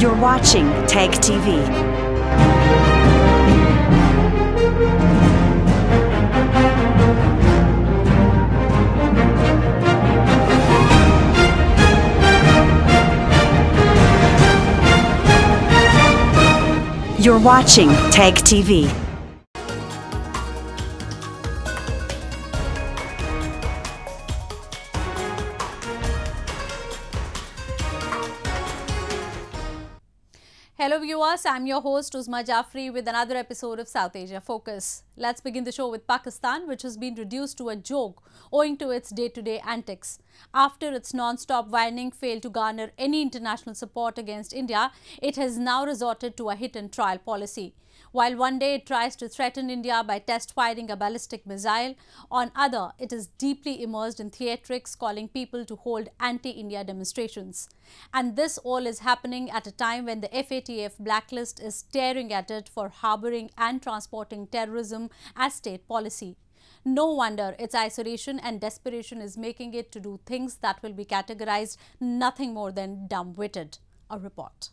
You're watching Tag TV. You're watching Tag TV. Viewers, I'm your host Uzma Jafri with another episode of South Asia Focus. Let's begin the show with Pakistan which has been reduced to a joke owing to its day-to-day antics. After its non-stop whining failed to garner any international support against India, it has now resorted to a hit and trial policy. While one day it tries to threaten India by test firing a ballistic missile, on other it is deeply immersed in theatrics calling people to hold anti-India demonstrations. And this all is happening at a time when the FATF blacklist is staring at it for harboring and transporting terrorism as state policy. No wonder its isolation and desperation is making it to do things that will be categorized nothing more than dumb-witted. A report.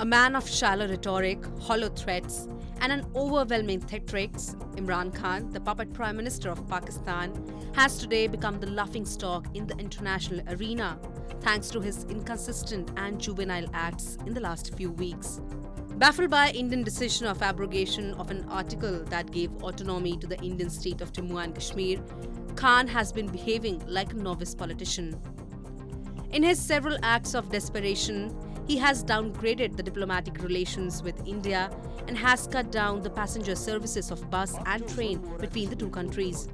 A man of shallow rhetoric, hollow threats, and an overwhelming theatrics, Imran Khan, the puppet Prime Minister of Pakistan, has today become the laughing stock in the international arena thanks to his inconsistent and juvenile acts in the last few weeks. Baffled by Indian decision of abrogation of an article that gave autonomy to the Indian state of Jammu and Kashmir, Khan has been behaving like a novice politician. In his several acts of desperation, he has downgraded the diplomatic relations with India and has cut down the passenger services of bus and train between the two countries.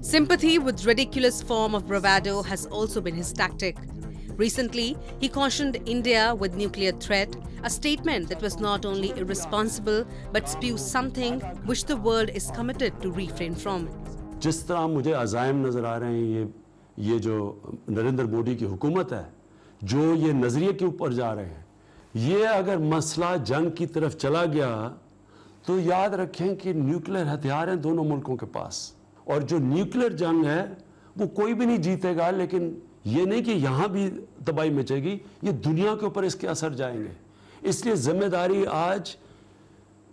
Sympathy with ridiculous form of bravado has also been his tactic. Recently, he cautioned India with nuclear threat, a statement that was not only irresponsible but spews something which the world is committed to refrain from. जिस तरह मुझे अजायम नज़र आ रहे हैं ये ये जो नरेंद्र मोदी की हुकूमत है जो ये नज़रिए के ऊपर जा रहे हैं ये अगर मसला जंग की तरफ़ चला गया तो याद रखें कि न्यूक्लियर हथियार हैं दोनों मुल्कों के पास और जो न्यूक्लियर जंग है वो कोई भी नहीं जीतेगा लेकिन ये नहीं कि यहाँ भी तबाही मचेगी ये दुनिया के ऊपर इसके असर जाएँगे। इसलिए ज़िम्मेदारी आज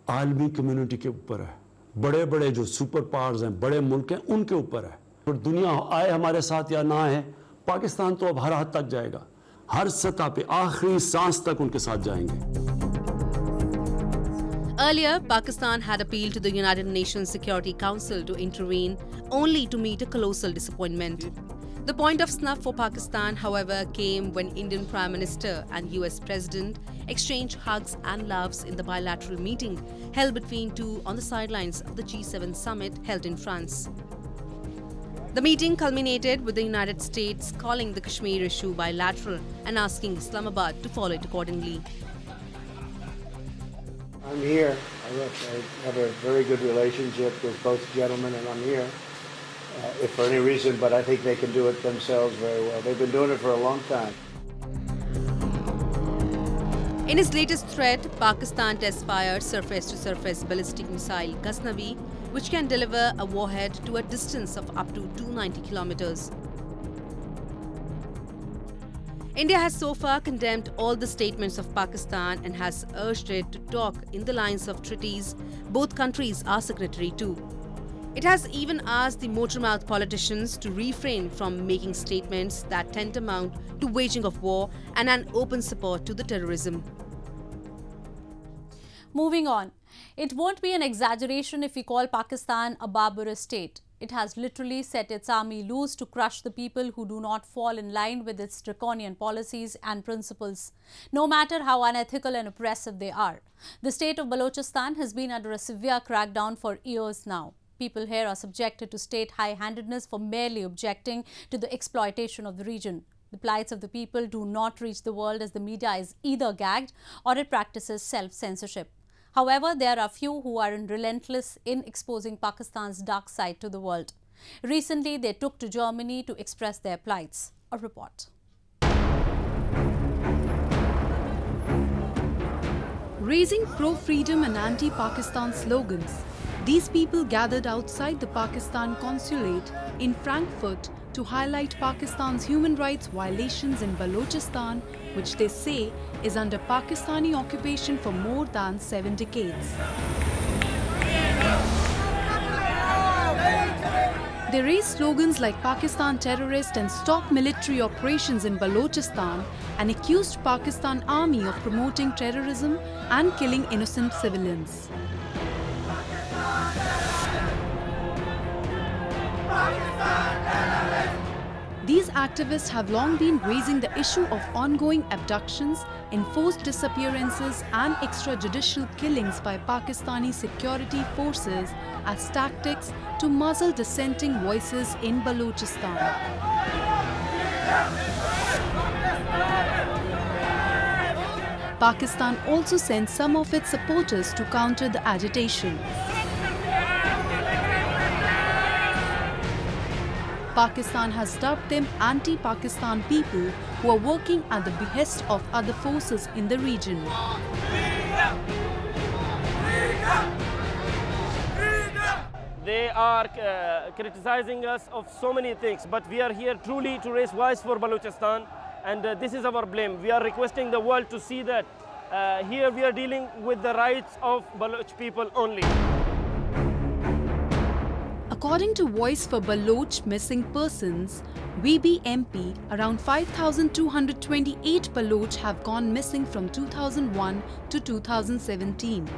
आलमी कम्युनिटी के ऊपर है। बड़े बड़े जो सुपर पावर्स हैं बड़े मुल्क हैं उनके ऊपर है। और दुनिया आए हमारे साथ या ना आए पाकिस्तान तो अब हर हद तक जाएगा। हर सतह पे आखिरी सांस तक उनके साथ जाएँगे। Earlier, Pakistan had appealed to the United Nations Security Council to intervene, only to meet a colossal disappointment. The point of snuff for Pakistan, however, came when Indian Prime Minister and US President exchanged hugs and loves in the bilateral meeting held between two on the sidelines of the G7 summit held in France. The meeting culminated with the United States calling the Kashmir issue bilateral and asking Islamabad to follow it accordingly. I'm here. I I have a very good relationship with both gentlemen, and I'm here. Uh, if for any reason, but I think they can do it themselves very well. They've been doing it for a long time. In his latest threat, Pakistan test fired surface to surface ballistic missile Ghaznavi, which can deliver a warhead to a distance of up to 290 kilometers. India has so far condemned all the statements of Pakistan and has urged it to talk in the lines of treaties both countries are signatory to. It has even asked the motormouth politicians to refrain from making statements that tantamount to waging of war and an open support to the terrorism. Moving on, it won't be an exaggeration if we call Pakistan a barbarous state. It has literally set its army loose to crush the people who do not fall in line with its draconian policies and principles, no matter how unethical and oppressive they are. The state of Balochistan has been under a severe crackdown for years now. People here are subjected to state high-handedness for merely objecting to the exploitation of the region. The plights of the people do not reach the world as the media is either gagged or it practices self-censorship. However, there are few who are relentless in exposing Pakistan's dark side to the world. Recently, they took to Germany to express their plights. A report. Raising pro-freedom and anti-Pakistan slogans, These people gathered outside the Pakistan consulate in Frankfurt to highlight Pakistan's human rights violations in Balochistan, which they say is under Pakistani occupation for more than seven decades. They raised slogans like Pakistan terrorist and stop military operations in Balochistan and accused Pakistan army of promoting terrorism and killing innocent civilians. These activists have long been raising the issue of ongoing abductions, enforced disappearances and extrajudicial killings by Pakistani security forces as tactics to muzzle dissenting voices in Balochistan. Pakistan also sent some of its supporters to counter the agitation. Pakistan has dubbed them anti-Pakistan people who are working at the behest of other forces in the region. They are uh, criticizing us of so many things, but we are here truly to raise voice for Balochistan, and uh, this is our blame. We are requesting the world to see that uh, here we are dealing with the rights of Baloch people only. According to Voice for Baloch Missing Persons, VBMP, around 5,228 Baloch have gone missing from 2001 to 2017.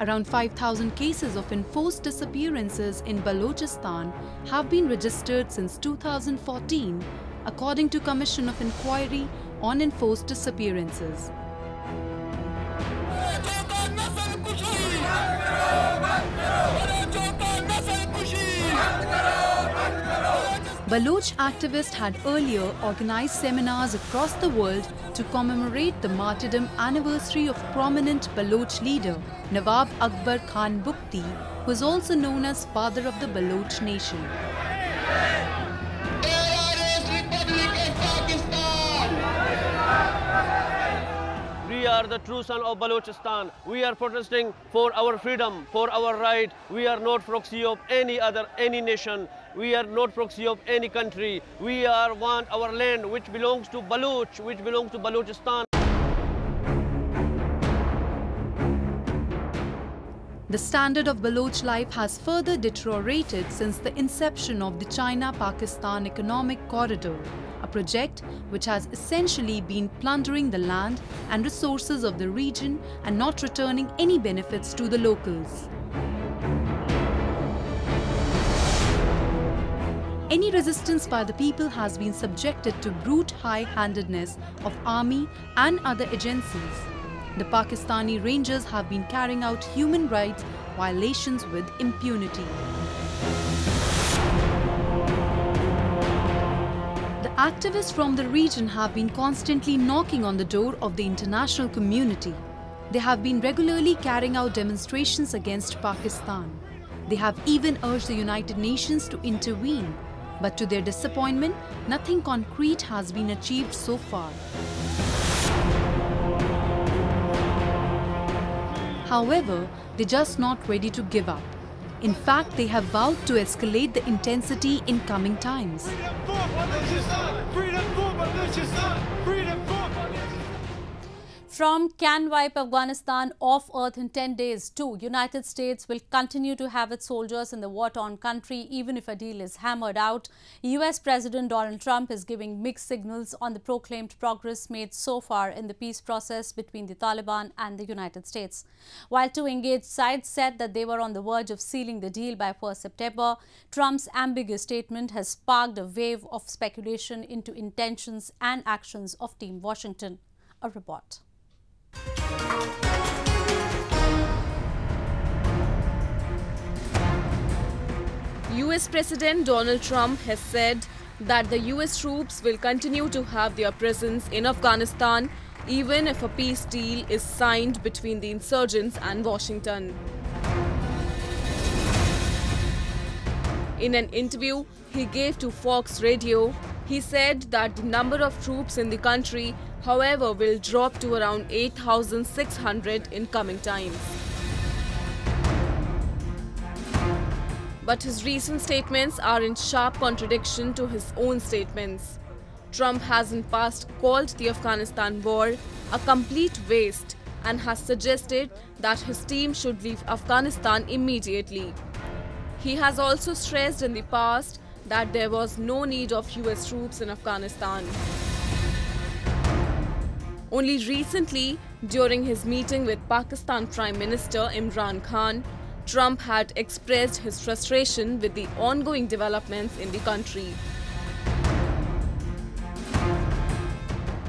Around 5,000 cases of enforced disappearances in Balochistan have been registered since 2014, according to Commission of Inquiry on Enforced Disappearances. Baloch activists had earlier organized seminars across the world to commemorate the martyrdom anniversary of prominent Baloch leader Nawab Akbar Khan Bugti, who is also known as father of the Baloch nation. We are the true son of Balochistan. We are protesting for our freedom, for our right. We are not proxy of any other, any nation. We are not proxy of any country. We are want our land which belongs to Baloch, which belongs to Balochistan. The standard of Baloch life has further deteriorated since the inception of the China-Pakistan Economic Corridor, a project which has essentially been plundering the land and resources of the region and not returning any benefits to the locals. Any resistance by the people has been subjected to brute high-handedness of army and other agencies. The Pakistani Rangers have been carrying out human rights violations with impunity. The activists from the region have been constantly knocking on the door of the international community. They have been regularly carrying out demonstrations against Pakistan. They have even urged the United Nations to intervene. But to their disappointment, nothing concrete has been achieved so far. However, they're just not ready to give up. In fact, they have vowed to escalate the intensity in coming times. From can wipe Afghanistan off earth in 10 days to United States will continue to have its soldiers in the war-torn country even if a deal is hammered out. US President Donald Trump is giving mixed signals on the proclaimed progress made so far in the peace process between the Taliban and the United States. While two engaged sides said that they were on the verge of sealing the deal by 1st September, Trump's ambiguous statement has sparked a wave of speculation into intentions and actions of Team Washington. A report. US President Donald Trump has said that the US troops will continue to have their presence in Afghanistan even if a peace deal is signed between the insurgents and Washington. In an interview he gave to Fox Radio, he said that the number of troops in the country, however, will drop to around 8,600 in coming times. But his recent statements are in sharp contradiction to his own statements. Trump has in past called the Afghanistan war a complete waste and has suggested that his team should leave Afghanistan immediately. He has also stressed in the past that there was no need of US troops in Afghanistan. Only recently, during his meeting with Pakistan Prime Minister Imran Khan, Trump had expressed his frustration with the ongoing developments in the country.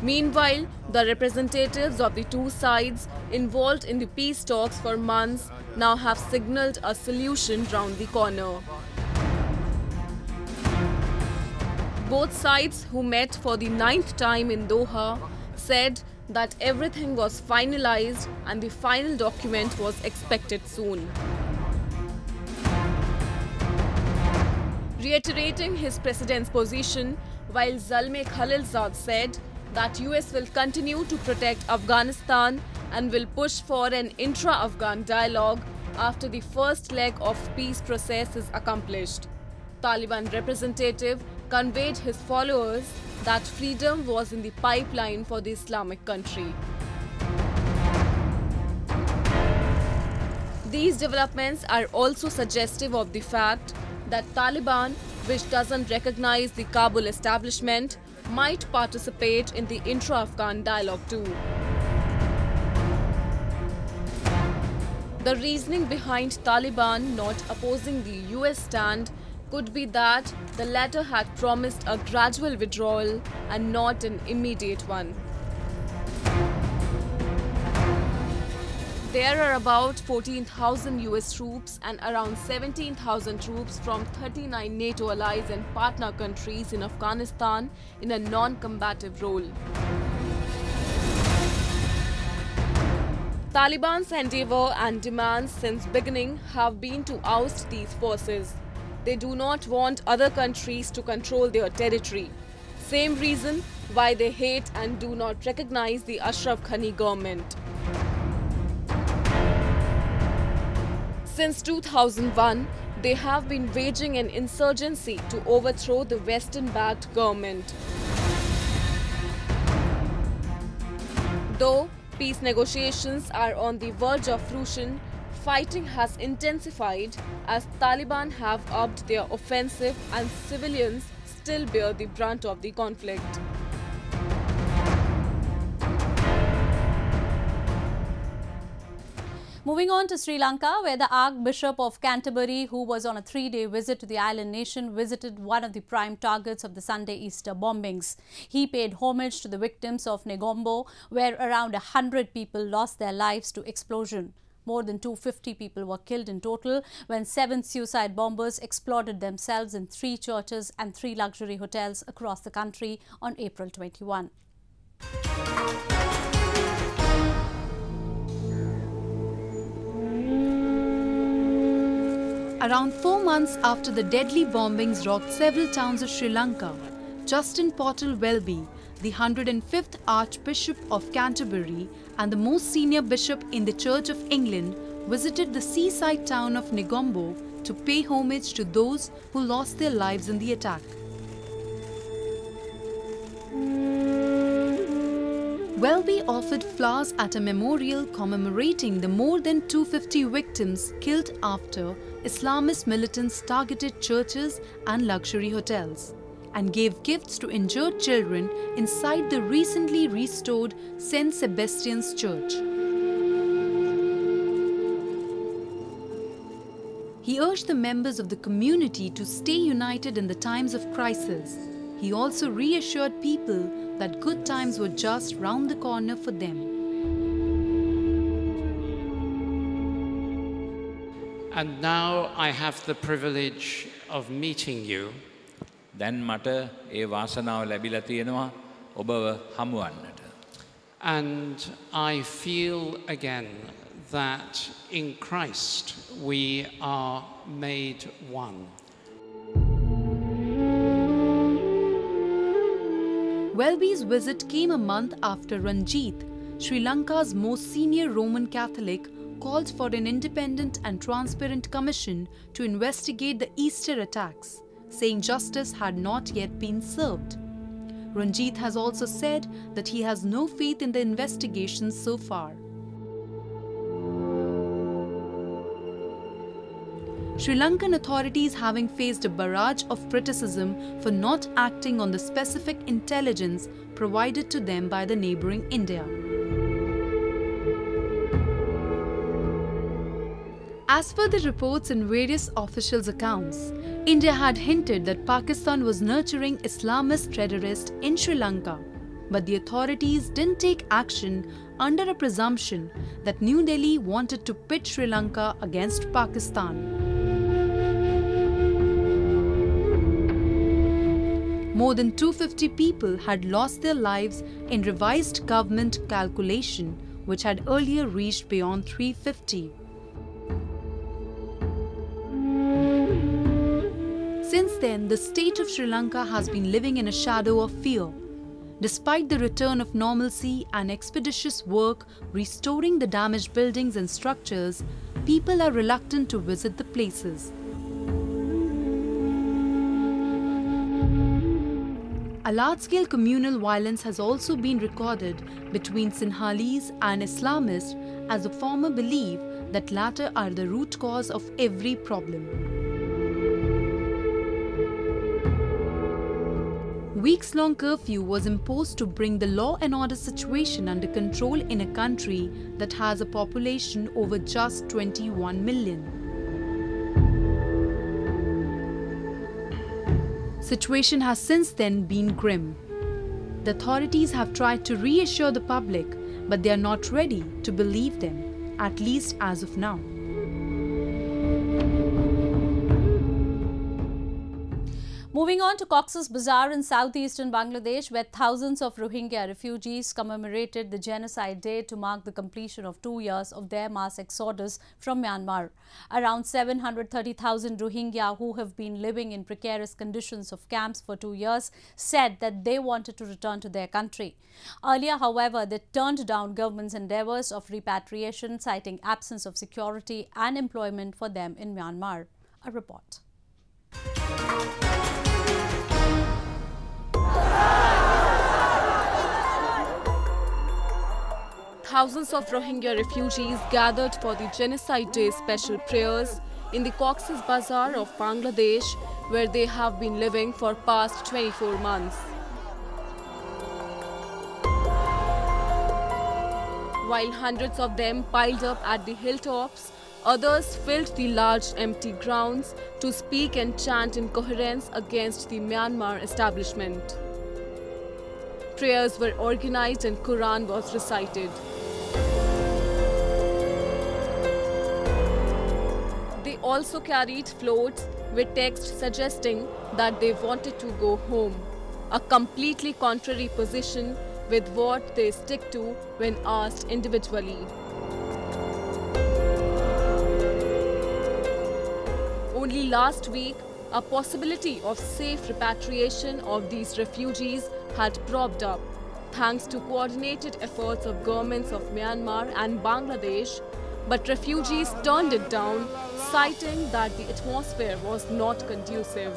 Meanwhile, the representatives of the two sides involved in the peace talks for months now have signaled a solution round the corner. Both sides, who met for the ninth time in Doha, said that everything was finalized and the final document was expected soon. Reiterating his president's position, while Zalmay Khalilzad said that US will continue to protect Afghanistan and will push for an intra-Afghan dialogue after the first leg of peace process is accomplished. Taliban representative conveyed his followers that freedom was in the pipeline for the Islamic country. These developments are also suggestive of the fact that Taliban, which doesn't recognize the Kabul establishment, might participate in the intra-Afghan dialogue too. The reasoning behind Taliban not opposing the US stand could be that the latter had promised a gradual withdrawal and not an immediate one. There are about 14,000 US troops and around 17,000 troops from 39 NATO allies and partner countries in Afghanistan in a non-combative role. Taliban's endeavor and demands since beginning have been to oust these forces. They do not want other countries to control their territory. Same reason why they hate and do not recognize the Ashraf Ghani government. Since 2001, they have been waging an insurgency to overthrow the Western-backed government. Though peace negotiations are on the verge of fruition, fighting has intensified as Taliban have upped their offensive and civilians still bear the brunt of the conflict. Moving on to Sri Lanka, where the Archbishop of Canterbury, who was on a three-day visit to the island nation, visited one of the prime targets of the Sunday Easter bombings. He paid homage to the victims of Negombo, where around 100 people lost their lives to explosion. More than 250 people were killed in total when seven suicide bombers exploded themselves in three churches and three luxury hotels across the country on April 21. Around four months after the deadly bombings rocked several towns of Sri Lanka, Justin Portal Welby, the 105th Archbishop of Canterbury and the most senior bishop in the Church of England, visited the seaside town of Negombo to pay homage to those who lost their lives in the attack. Welby offered flowers at a memorial commemorating the more than 250 victims killed after Islamist militants targeted churches and luxury hotels and gave gifts to injured children inside the recently restored St. Sebastian's Church. He urged the members of the community to stay united in the times of crisis. He also reassured people that good times were just round the corner for them. And now I have the privilege of meeting you. දැන් මට ඒ වාසනාව ලැබිලා තියෙනවා ඔබව හමුවන්නට. And I feel again that in Christ we are made one. Welby's visit came a month after Ranjith, Sri Lanka's most senior Roman Catholic, called for an independent and transparent commission to investigate the Easter attacks saying justice had not yet been served. Ranjith has also said that he has no faith in the investigations so far. Sri Lankan authorities having faced a barrage of criticism for not acting on the specific intelligence provided to them by the neighboring India. As per the reports in various officials' accounts, India had hinted that Pakistan was nurturing Islamist terrorists in Sri Lanka, but the authorities didn't take action under a presumption that New Delhi wanted to pit Sri Lanka against Pakistan. More than 250 people had lost their lives in revised government calculation, which had earlier reached beyond 350. Then, the state of Sri Lanka has been living in a shadow of fear. Despite the return of normalcy and expeditious work restoring the damaged buildings and structures, people are reluctant to visit the places. A large-scale communal violence has also been recorded between Sinhalese and Islamists as the former believe that latter are the root cause of every problem. Weeks-long curfew was imposed to bring the law and order situation under control in a country that has a population over just 21 million. Situation has since then been grim. The authorities have tried to reassure the public, but they are not ready to believe them, at least as of now. Moving on to Cox's Bazar in southeastern Bangladesh, where thousands of Rohingya refugees commemorated the Genocide Day to mark the completion of two years of their mass exodus from Myanmar. Around 730,000 Rohingya who have been living in precarious conditions of camps for two years said that they wanted to return to their country. Earlier, however, they turned down government's endeavours of repatriation, citing absence of security and employment for them in Myanmar. A report. Thousands of Rohingya refugees gathered for the Genocide Day special prayers in the Cox's Bazar of Bangladesh, where they have been living for past 24 months. While hundreds of them piled up at the hilltops, others filled the large empty grounds to speak and chant in coherence against the Myanmar establishment. Prayers were organized and Quran was recited. Also carried floats with text suggesting that they wanted to go home, a completely contrary position with what they stick to when asked individually. Only last week, a possibility of safe repatriation of these refugees had propped up, thanks to coordinated efforts of governments of Myanmar and Bangladesh, but refugees turned it down, citing that the atmosphere was not conducive.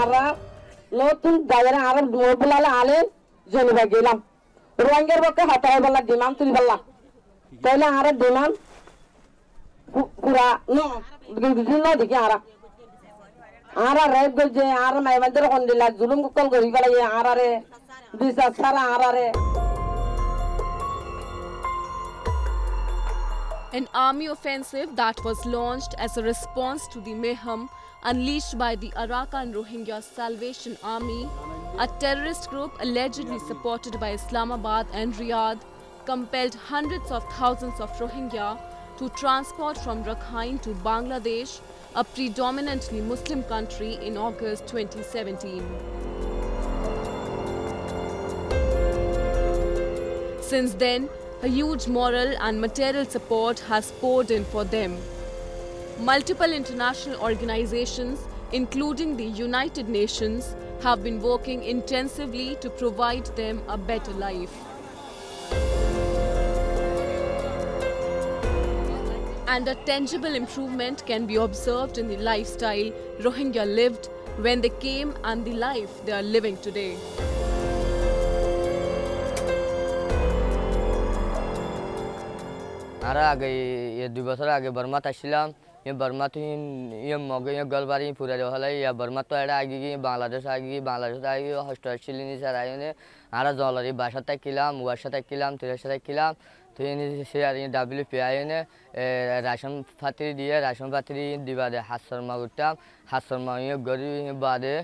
আমরা নতুন দায়ের আর মোবলালে আলে জেনেবা গেলাম রোহিঙ্গার পক্ষে হতাই বললা demand তুলি বললা তাহলে আর ডিমান্ড পুরা ন দেখি আরা An army offensive that was launched as a response to the mayhem unleashed by the Arakan Rohingya Salvation Army, a terrorist group allegedly supported by Islamabad and Riyadh, compelled hundreds of thousands of Rohingya to transport from Rakhine to Bangladesh a predominantly Muslim country, in August 2017. Since then, a huge moral and material support has poured in for them. Multiple international organizations, including the United Nations, have been working intensively to provide them a better life. And a tangible improvement can be observed in the lifestyle Rohingya lived when they came and the life they are living today. আমরা আগে এ দুই বছর আগে বর্মাত আসছিলাম এ বর্মা তুই ইয়ে মগে ইয়ে গলবারি পুরা হলে ইয়া বর্মা তো এটা আগে গিয়ে বাংলাদেশ আগে গিয়ে বাংলাদেশ আগে হস্ট আসছিলি নি স্যার আইনে আমরা জলারি বাসা থাকিলাম ওয়াসা থাকিলাম তিরাসা থাকিলাম তুই সে আর ডাব্লিউ পি আইনে রাশন ফাতি দিয়ে রাশন ফাতি দিবা দে করতাম হাত শর্মা ইয়ে গরি বাদে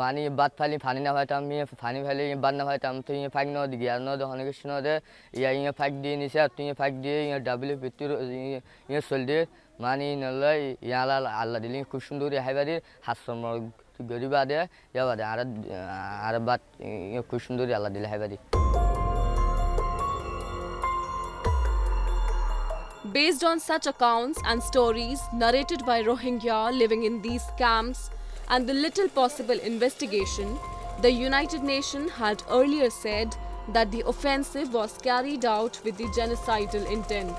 মানি বাদ ফালি ফানি না হয়তাম ইয়ে ফানি ফালি বাদ না হয়তাম তুই ইয়ে ফাইক নদ গিয়া নদ হনে কৃষ্ণ দে, ইয়া ইয়ে ফাইক দিয়ে নিছে আর তুই ফাইক দিয়ে ইয়ে ডাব্লিউ পিতুর ইয়ে চল দিয়ে মানি নলয় ইয়ালা আল্লাহ দিলি, খুব সুন্দর হাইবারি হাসম গরিবা দে, ইয়া বাদে আর আর বাদ খুব সুন্দর আল্লাহ দিলে হাইবারি Based on such accounts and stories narrated by Rohingya living in these camps, and the little possible investigation, the United Nations had earlier said that the offensive was carried out with the genocidal intent.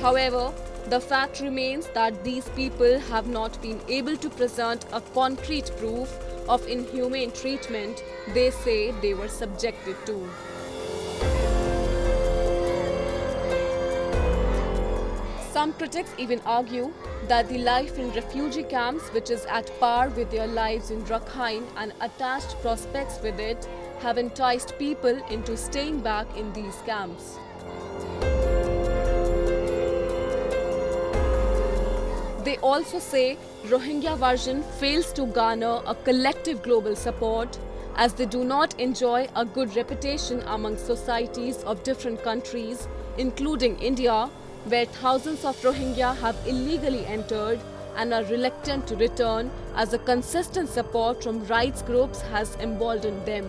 However, the fact remains that these people have not been able to present a concrete proof of inhumane treatment they say they were subjected to. Some critics even argue that the life in refugee camps, which is at par with their lives in Rakhine and attached prospects with it, have enticed people into staying back in these camps. They also say Rohingya version fails to garner a collective global support as they do not enjoy a good reputation among societies of different countries, including India, where thousands of Rohingya have illegally entered and are reluctant to return as a consistent support from rights groups has emboldened them.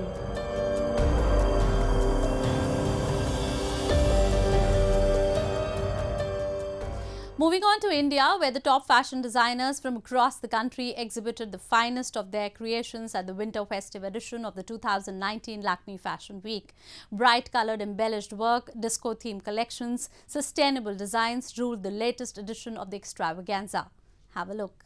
Moving on to India, where the top fashion designers from across the country exhibited the finest of their creations at the winter festive edition of the 2019 Lakme Fashion Week. Bright colored embellished work, disco themed collections, sustainable designs ruled the latest edition of the extravaganza. Have a look.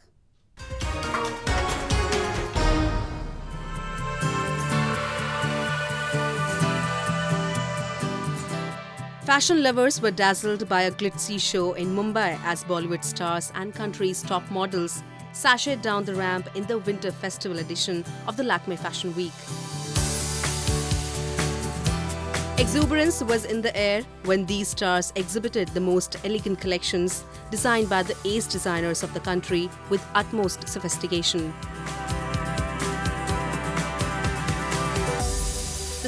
Fashion lovers were dazzled by a glitzy show in Mumbai as Bollywood stars and country's top models sashayed down the ramp in the winter festival edition of the Lakme Fashion Week. Exuberance was in the air when these stars exhibited the most elegant collections designed by the ace designers of the country with utmost sophistication.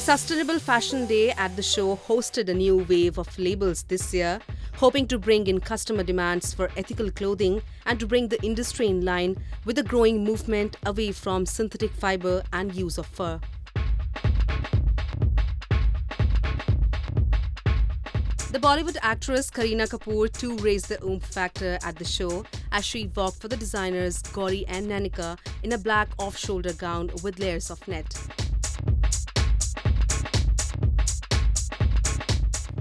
Sustainable Fashion Day at the show hosted a new wave of labels this year, hoping to bring in customer demands for ethical clothing and to bring the industry in line with the growing movement away from synthetic fiber and use of fur. The Bollywood actress Kareena Kapoor too raised the oomph factor at the show as she walked for the designers Gauri and Nainika in a black off-shoulder gown with layers of net.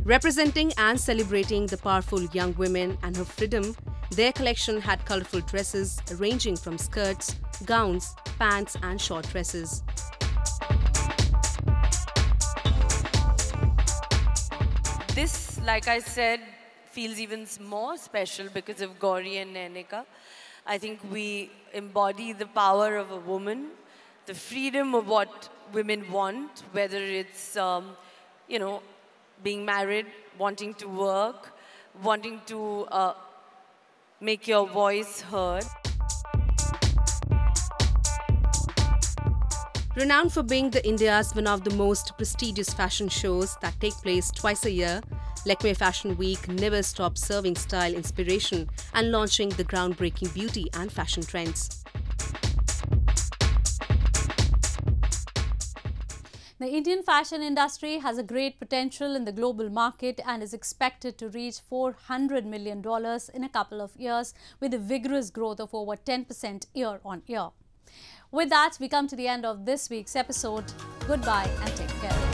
Representing and celebrating the powerful young women and her freedom, their collection had colorful dresses ranging from skirts, gowns, pants, and short dresses. This, like I said, feels even more special because of Gauri and Nainika. I think we embody the power of a woman, the freedom of what women want, whether it's, um, you know, being married, wanting to work, wanting to uh, make your voice heard. Renowned for being the India's one of the most prestigious fashion shows that take place twice a year, Lakme Fashion Week never stops serving style inspiration and launching the groundbreaking beauty and fashion trends. The Indian fashion industry has a great potential in the global market and is expected to reach $400 million in a couple of years with a vigorous growth of over 10% year on year. With that, we come to the end of this week's episode. Goodbye and take care.